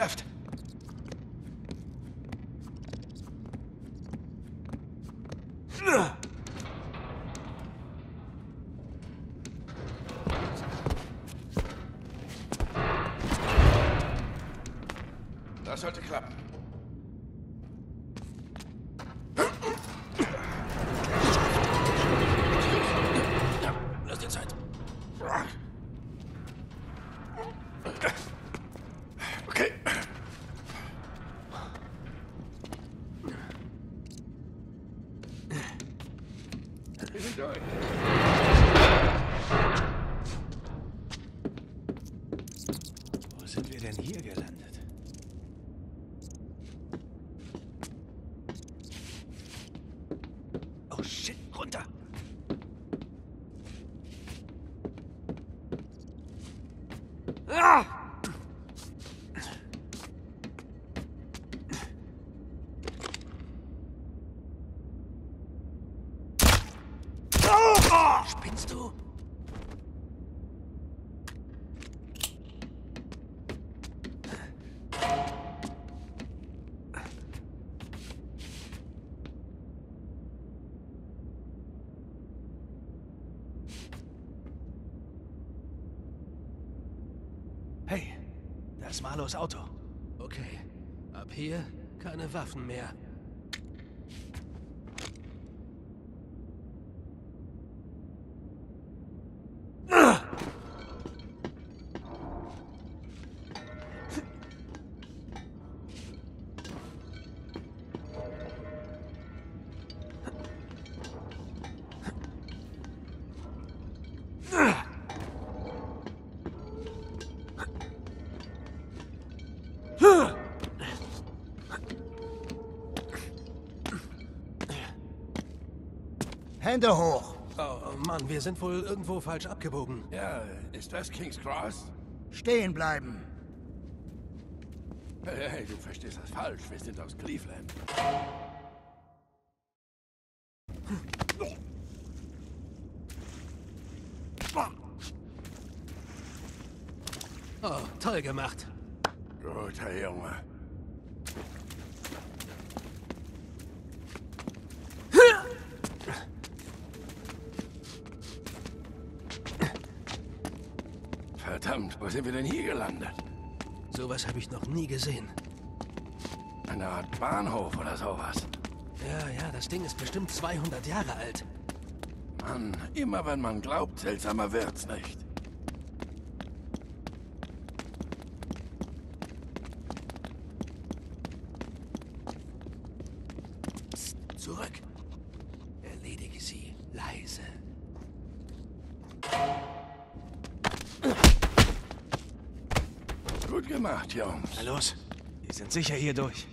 geschafft. Das sollte klappen. Lass dir Zeit. Okay. Wir sind durch. Wo sind wir denn hier gelandet? Oh shit, runter! Ah! Ah! Spinnst du? Hey, da ist Marlos Auto. Okay. Ab hier keine Waffen mehr. Hände hoch. Oh Mann, wir sind wohl irgendwo falsch abgebogen. Ja, ist das King's Cross? Stehen bleiben. Hey, hey, du verstehst das falsch. Wir sind aus Cleveland. Oh, toll gemacht. Guter Junge. Wo sind wir denn hier gelandet? Sowas habe ich noch nie gesehen. Eine Art Bahnhof oder sowas. Ja, ja, das Ding ist bestimmt 200 Jahre alt. Mann, immer wenn man glaubt, seltsamer wird's nicht. Psst, zurück. Erledige sie leise. Gut gemacht, Jungs. Na los, wir sind sicher hier durch.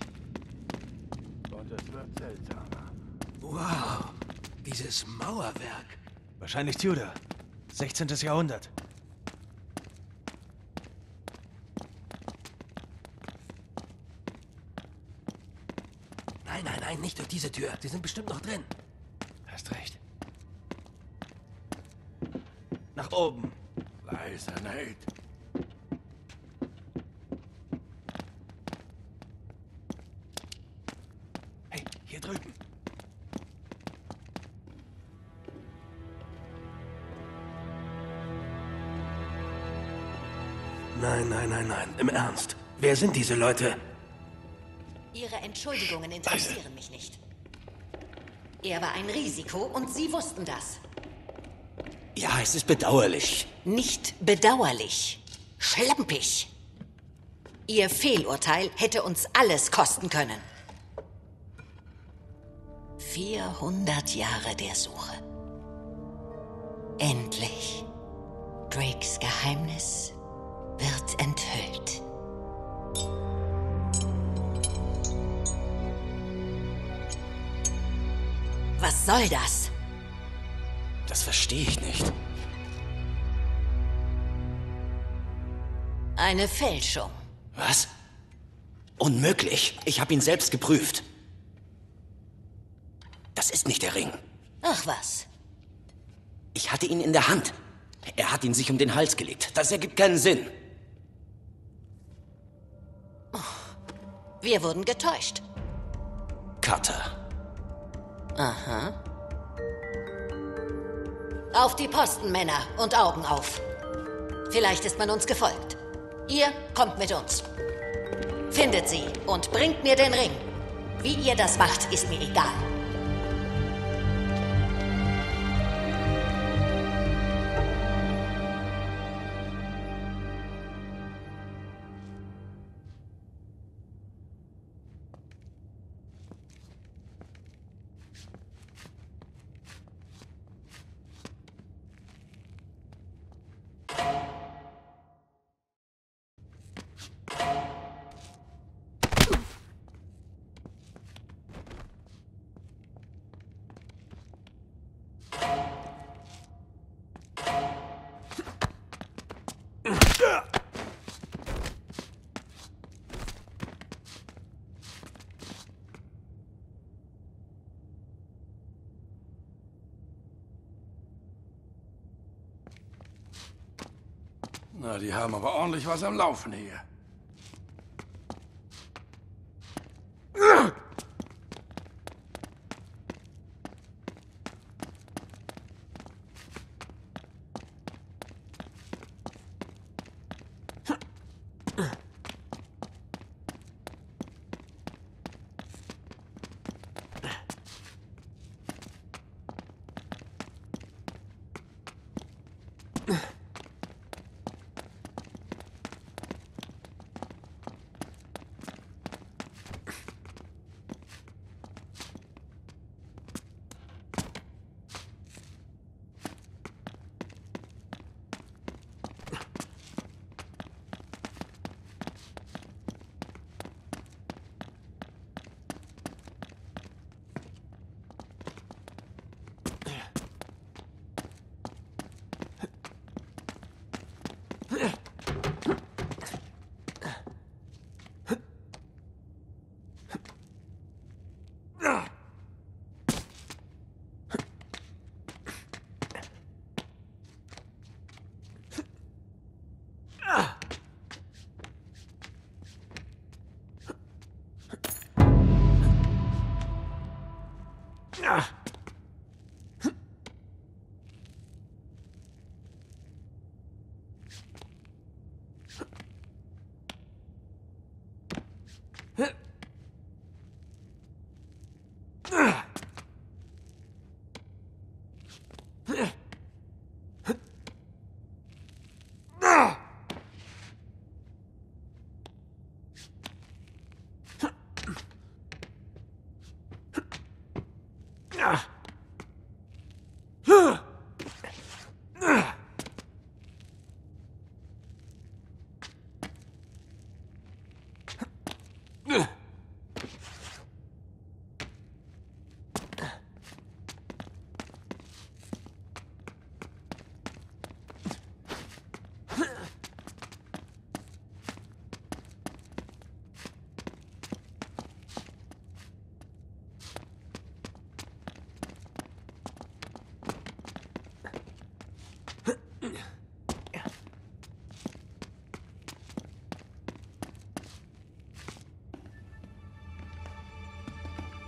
Und es wird seltsamer. Wow, dieses Mauerwerk. Wahrscheinlich Tudor. 16. Jahrhundert. Nein, nein, nein, nicht durch diese Tür. Sie sind bestimmt noch drin. Hast recht. Nach oben. Leise, Nate. Im Ernst. Wer sind diese Leute? Ihre Entschuldigungen interessieren mich nicht. Er war ein Risiko und Sie wussten das. Ja, es ist bedauerlich. Nicht bedauerlich. Schlampig. Ihr Fehlurteil hätte uns alles kosten können. 400 Jahre der Suche. Endlich. Drakes Geheimnis wird enthüllt. Was soll das? Das verstehe ich nicht. Eine Fälschung. Was? Unmöglich. Ich habe ihn selbst geprüft. Das ist nicht der Ring. Ach was. Ich hatte ihn in der Hand. Er hat ihn sich um den Hals gelegt. Das ergibt keinen Sinn. Wir wurden getäuscht. Carter. Auf die Posten, Männer, und Augen auf. Vielleicht ist man uns gefolgt. Ihr kommt mit uns. Findet sie und bringt mir den Ring. Wie ihr das macht, ist mir egal. Na, die haben aber ordentlich was am Laufen hier.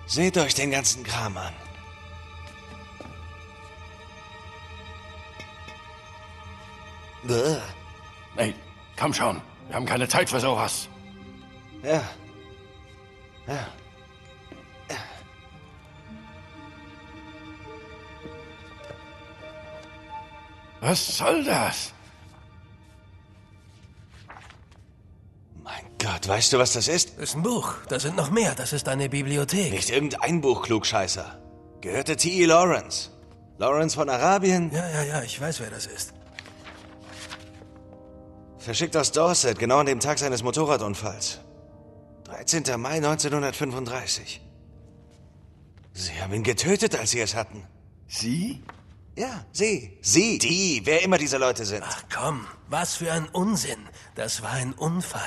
Seht euch den ganzen Kram an. Bäh. Nate, komm schon. Wir haben keine Zeit für sowas. Ja. Ja. Was soll das? Gott, weißt du, was das ist? Das ist ein Buch. Da sind noch mehr. Das ist eine Bibliothek. Nicht irgendein Buch, Klugscheißer. Gehörte T.E. Lawrence. Lawrence von Arabien, Ja, ja, ja, ich weiß, wer das ist. verschickt aus Dorset, genau an dem Tag seines Motorradunfalls. 13. Mai 1935. Sie haben ihn getötet, als Sie es hatten. Sie? Ja, sie. Sie. Die, wer immer diese Leute sind. Ach komm, was für ein Unsinn. Das war ein Unfall.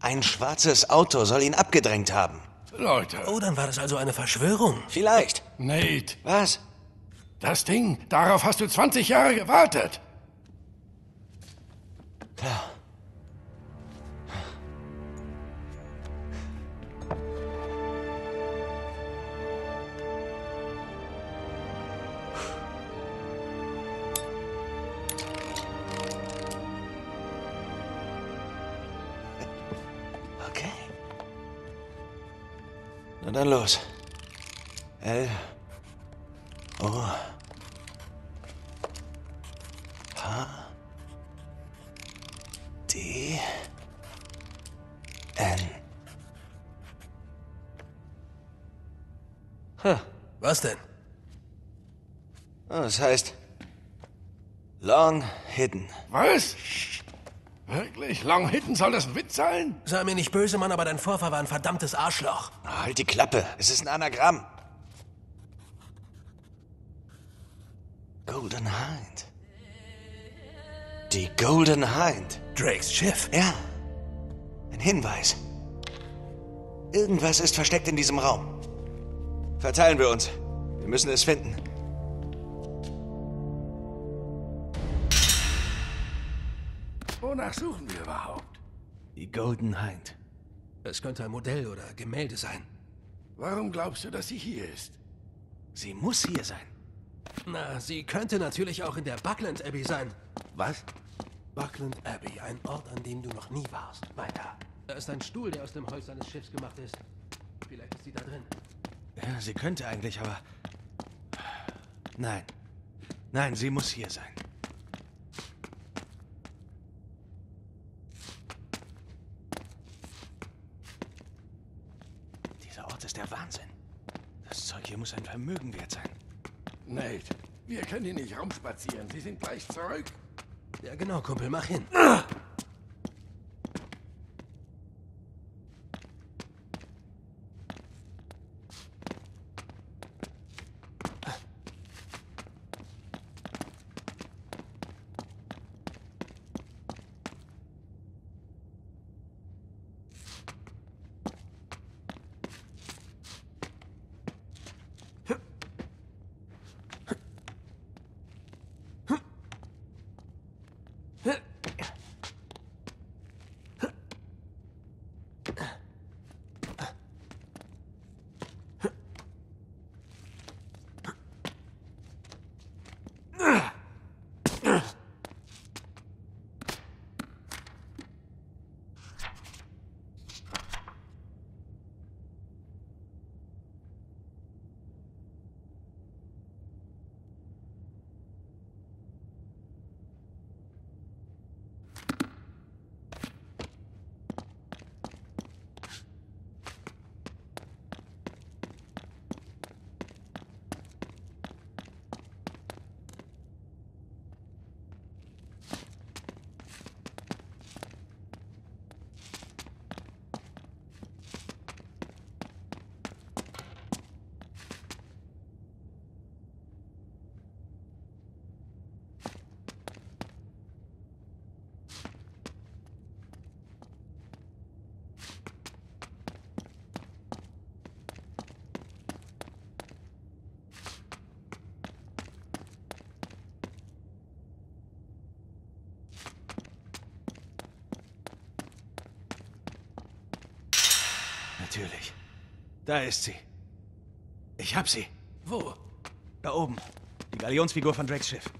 Ein schwarzes Auto soll ihn abgedrängt haben. Leute. Oh, dann war das also eine Verschwörung. Vielleicht. Nate, Was? das Ding, darauf hast du 20 Jahre gewartet. Klar. Dann los. L. O. H. D. N. Was denn? Oh, das heißt Long Hidden. Was? Wirklich? Long Hidden soll das ein Witz sein? Sei mir nicht böse, Mann, aber dein Vorfahr war ein verdammtes Arschloch. Halt die Klappe. Es ist ein Anagramm. Golden Hind. Die Golden Hind. Drakes Schiff. Ja. Ein Hinweis. Irgendwas ist versteckt in diesem Raum. Verteilen wir uns. Wir müssen es finden. Wonach suchen wir überhaupt? Die Golden Hind. Es könnte ein Modell oder Gemälde sein. Warum glaubst du, dass sie hier ist? Sie muss hier sein. Na, sie könnte natürlich auch in der Buckland Abbey sein. Was? Buckland Abbey, ein Ort, an dem du noch nie warst. Weiter. Da ist ein Stuhl, der aus dem Holz eines Schiffs gemacht ist. Vielleicht ist sie da drin. Ja, sie könnte eigentlich, aber. Nein. Nein, sie muss hier sein. Dieser Ort ist der Wahnsinn. Das Zeug hier muss ein Vermögen wert sein. Nate, wir können hier nicht rumspazieren. Sie sind gleich zurück. Ja, genau, Kumpel, mach hin. Natürlich. Da ist sie. Ich hab sie. Wo? Da oben. Die Galionsfigur von Drakes Schiff.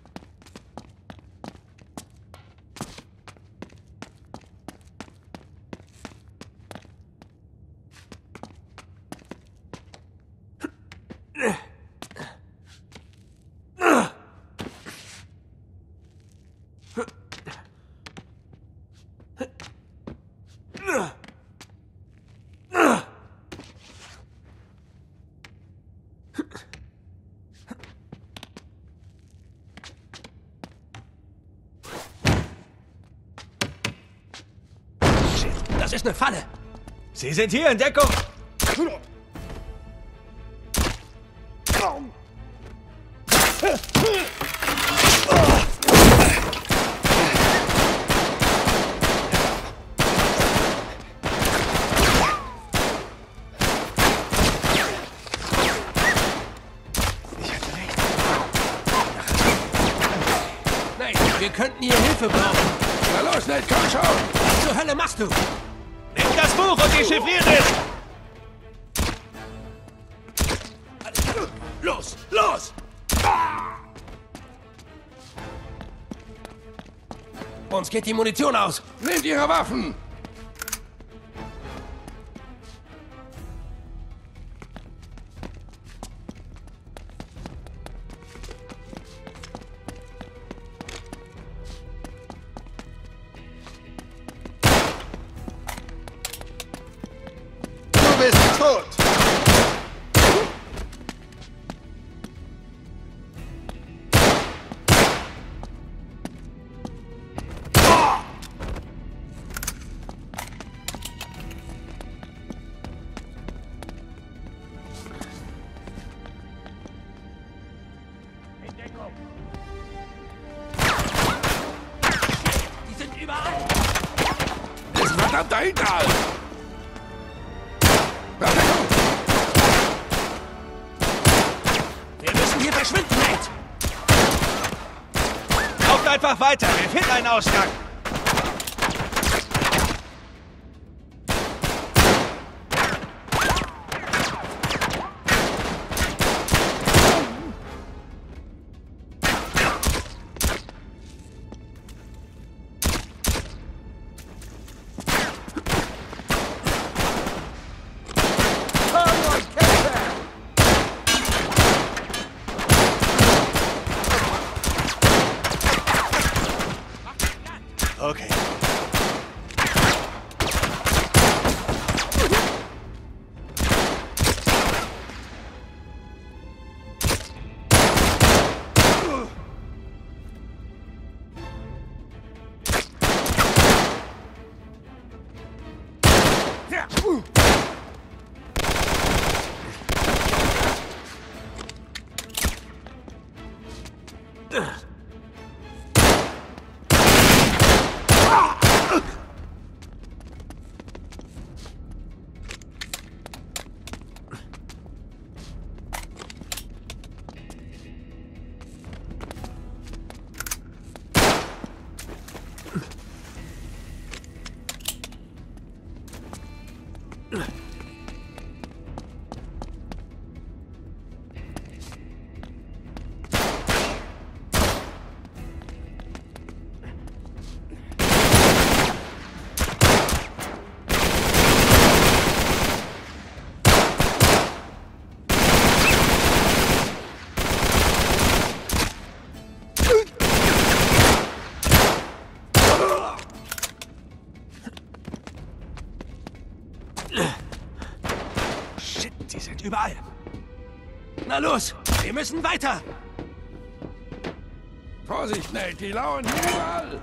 Sie sind hier in Deckung! Wir könnten hier Hilfe brauchen. Na los, Ned, komm schon! Was zur Hölle machst du? Das Buch und dechiffriert es! Los, los! Uns geht die Munition aus. Nehmt ihre Waffen! Weiter, Okay. Überall. Na los, wir müssen weiter. Vorsicht, Nate, die lauern hier überall!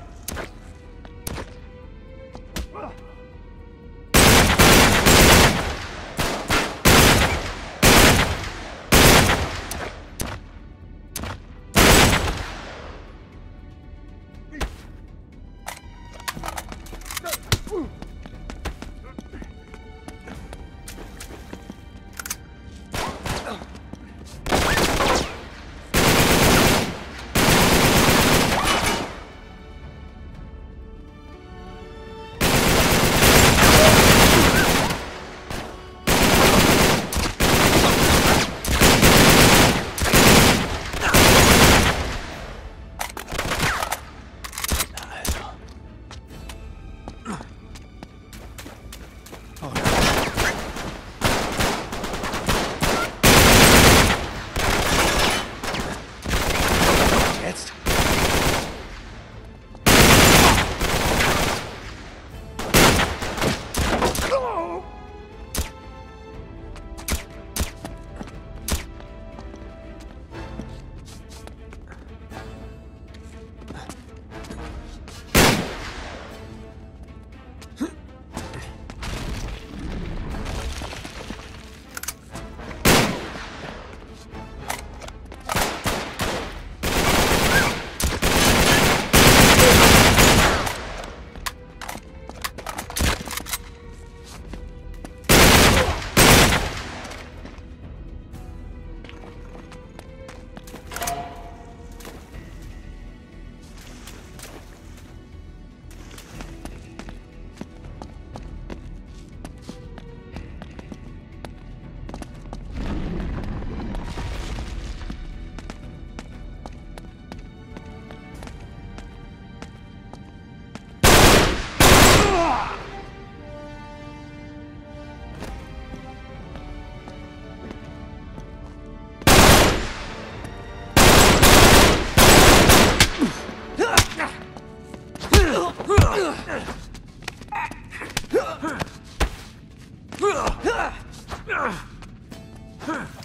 Huh!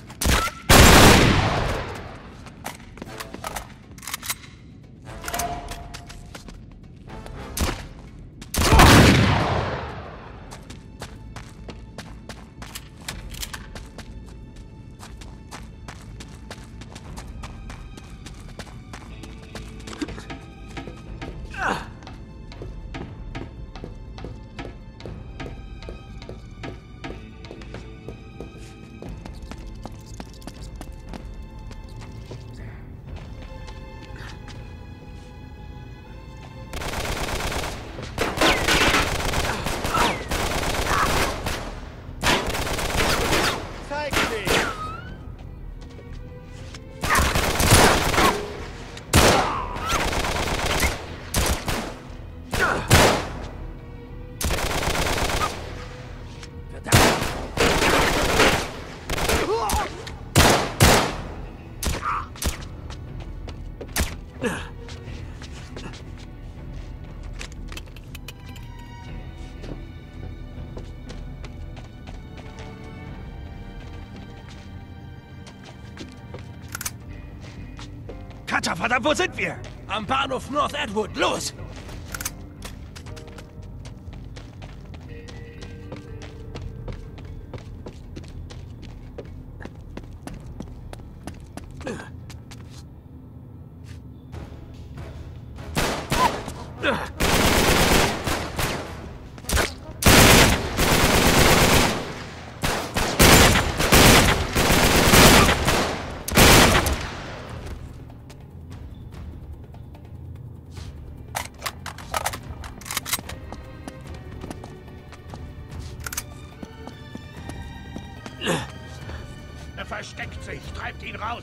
Verdammt, wo sind wir? Am Bahnhof North Edward, los! Versteckt sich. Treibt ihn raus.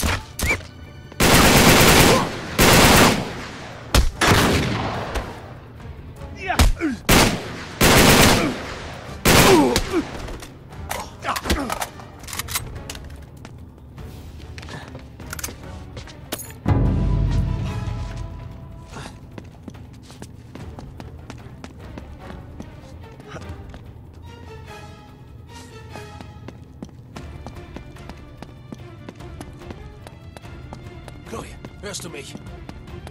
Hörst du mich?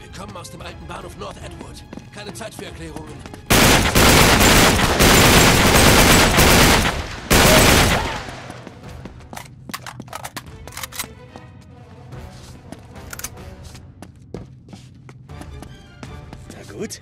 Wir kommen aus dem alten Bahnhof North Edward. Keine Zeit für Erklärungen. Na gut.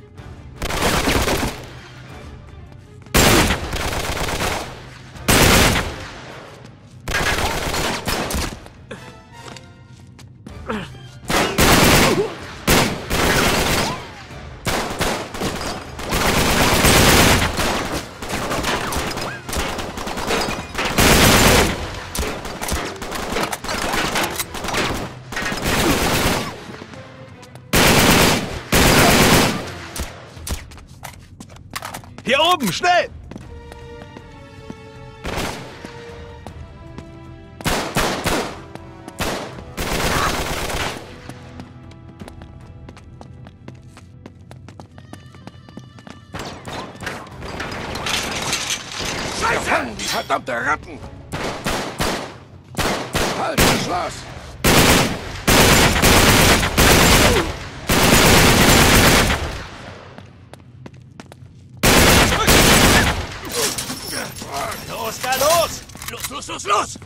Oben, schnell! Die verdammte Ratten! Halt Schloss! Los, da los! Los, los, los!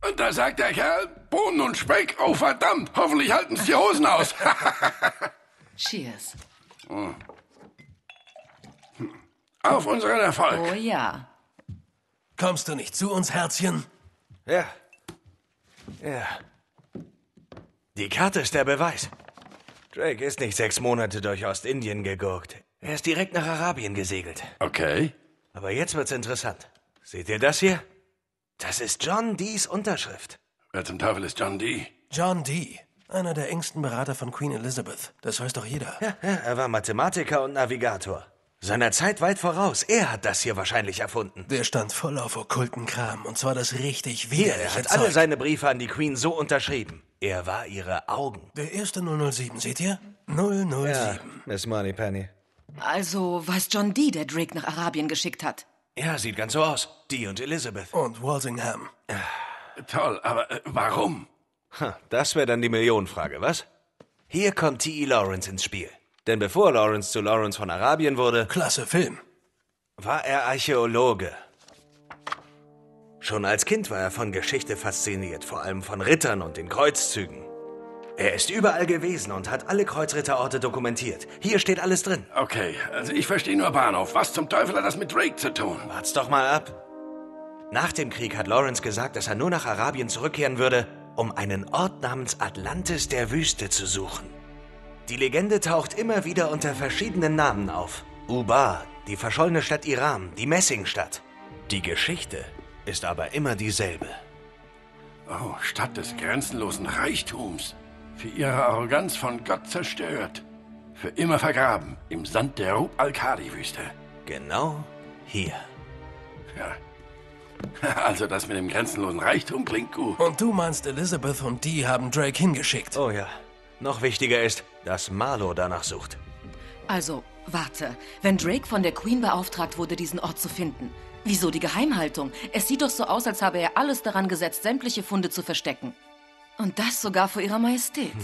Und da sagt der Kerl, Bohnen und Speck, oh verdammt, hoffentlich halten's die Hosen aus. Cheers. Auf unseren Erfolg. Oh ja. Kommst du nicht zu uns, Herzchen? Ja. Ja. Die Karte ist der Beweis. Drake ist nicht sechs Monate durch Ostindien gegurkt. Er ist direkt nach Arabien gesegelt. Okay. Aber jetzt wird's interessant. Seht ihr das hier? Das ist John Dees Unterschrift. Wer zum Teufel ist John Dee? John Dee. Einer der engsten Berater von Queen Elizabeth. Das weiß doch jeder. Ja, ja, er war Mathematiker und Navigator. Seiner Zeit weit voraus. Er hat das hier wahrscheinlich erfunden. Der stand voll auf okkulten Kram. Und zwar das richtig Hier, widerliche er hat Zeug. alle seine Briefe an die Queen so unterschrieben. Er war ihre Augen. Der erste 007, seht ihr? 007. Miss Moneypenny. Also war es John Dee, der Drake nach Arabien geschickt hat. Ja, sieht ganz so aus. Die und Elizabeth. Und Walsingham. Toll, aber äh, warum? Das wäre dann die Millionenfrage, was? Hier kommt T.E. Lawrence ins Spiel. Denn bevor Lawrence zu Lawrence von Arabien wurde, Klasse Film. war er Archäologe. Schon als Kind war er von Geschichte fasziniert, vor allem von Rittern und den Kreuzzügen. Er ist überall gewesen und hat alle Kreuzritterorte dokumentiert. Hier steht alles drin. Okay, also ich verstehe nur Bahnhof. Was zum Teufel hat das mit Drake zu tun? Wart's doch mal ab. Nach dem Krieg hat Lawrence gesagt, dass er nur nach Arabien zurückkehren würde, um einen Ort namens Atlantis der Wüste zu suchen. Die Legende taucht immer wieder unter verschiedenen Namen auf. Ubar, die verschollene Stadt Iram, die Messingstadt. Die Geschichte ist aber immer dieselbe. Oh, Stadt des grenzenlosen Reichtums. Für ihre Arroganz von Gott zerstört. Für immer vergraben im Sand der Rub al-Khali-Wüste. Genau hier. Ja. Also das mit dem grenzenlosen Reichtum klingt gut. Und du meinst, Elizabeth und die haben Drake hingeschickt. Oh ja. Noch wichtiger ist, dass Marlow danach sucht. Also, warte. Wenn Drake von der Queen beauftragt wurde, diesen Ort zu finden, wieso die Geheimhaltung? Es sieht doch so aus, als habe er alles daran gesetzt, sämtliche Funde zu verstecken. Und das sogar vor ihrer Majestät.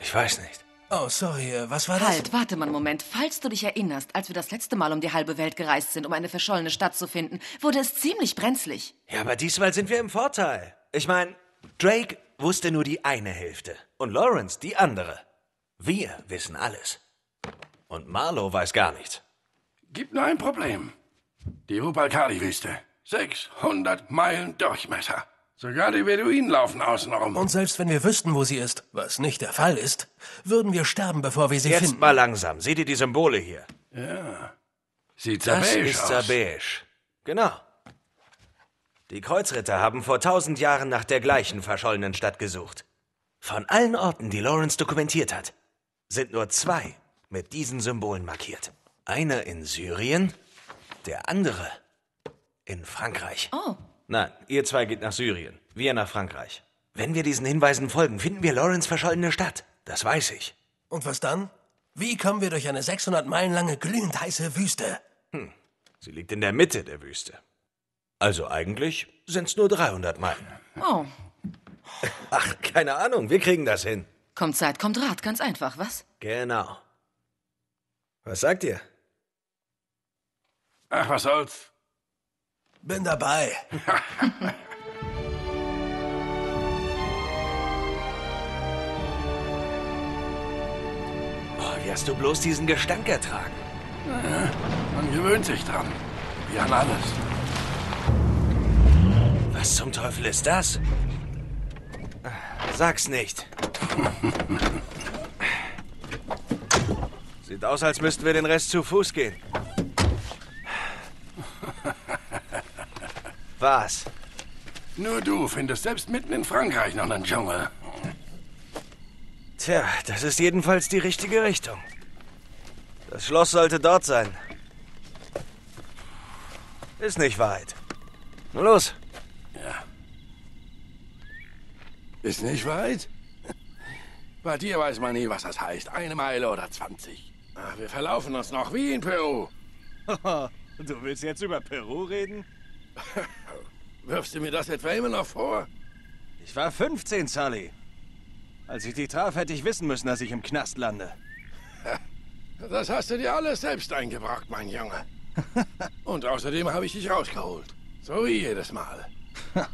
Ich weiß nicht. Oh, sorry, äh, was war das? Halt, warte mal einen Moment. Falls du dich erinnerst, als wir das letzte Mal um die halbe Welt gereist sind, um eine verschollene Stadt zu finden, wurde es ziemlich brenzlig. Ja, aber diesmal sind wir im Vorteil. Ich meine, Drake wusste nur die eine Hälfte und Lawrence die andere. Wir wissen alles. Und Marlow weiß gar nichts. Gibt nur ein Problem. Die Rub al-Khali-Wüste. 600 Meilen Durchmesser. Sogar die Beduinen laufen außenrum. Und selbst wenn wir wüssten, wo sie ist, was nicht der Fall ist, würden wir sterben, bevor wir sie Jetzt finden. mal langsam. Seht ihr die Symbole hier? Sieht Das sabäisch ist aus. Sabäisch. Genau. Die Kreuzritter haben vor tausend Jahren nach der gleichen verschollenen Stadt gesucht. Von allen Orten, die Lawrence dokumentiert hat, sind nur zwei mit diesen Symbolen markiert. Einer in Syrien, der andere in Frankreich. Oh, Nein, ihr zwei geht nach Syrien, wir nach Frankreich. Wenn wir diesen Hinweisen folgen, finden wir Lawrence verschollene Stadt. Das weiß ich. Und was dann? Wie kommen wir durch eine 600 Meilen lange glühend heiße Wüste? Sie liegt in der Mitte der Wüste. Also eigentlich sind's nur 300 Meilen. oh. Ach, keine Ahnung, wir kriegen das hin. Kommt Zeit, kommt Rat. Ganz einfach, was? Genau. Was sagt ihr? Ach, was soll's. Bin dabei. Boah, wie hast du bloß diesen Gestank ertragen? Man gewöhnt sich dran. Wie an alles. Was zum Teufel ist das? Sag's nicht. Sieht aus, als müssten wir den Rest zu Fuß gehen. Was? Nur du findest selbst mitten in Frankreich noch einen Dschungel. Tja, das ist jedenfalls die richtige Richtung. Das Schloss sollte dort sein. Ist nicht weit. Nun los. Ist nicht weit? Bei dir weiß man nie, was das heißt. Eine Meile oder 20. Ach, wir verlaufen uns noch wie in Peru. Du willst jetzt über Peru reden? Wirfst du mir das etwa immer noch vor? Ich war 15, Sully. Als ich dich traf, hätte ich wissen müssen, dass ich im Knast lande. Das hast du dir alles selbst eingebrockt, mein Junge. Und außerdem habe ich dich rausgeholt. So wie jedes Mal.